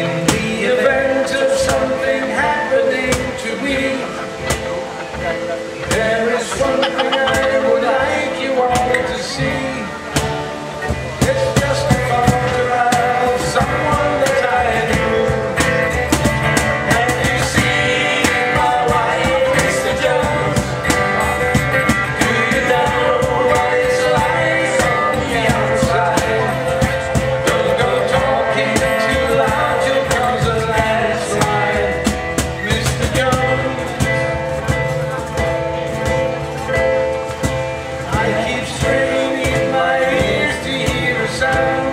you. sang.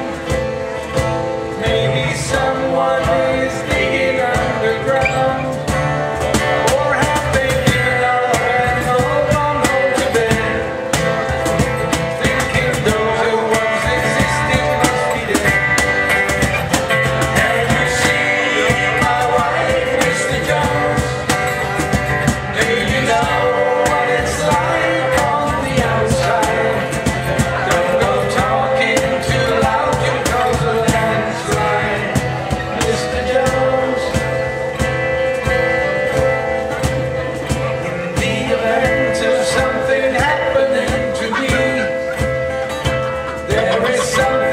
sun.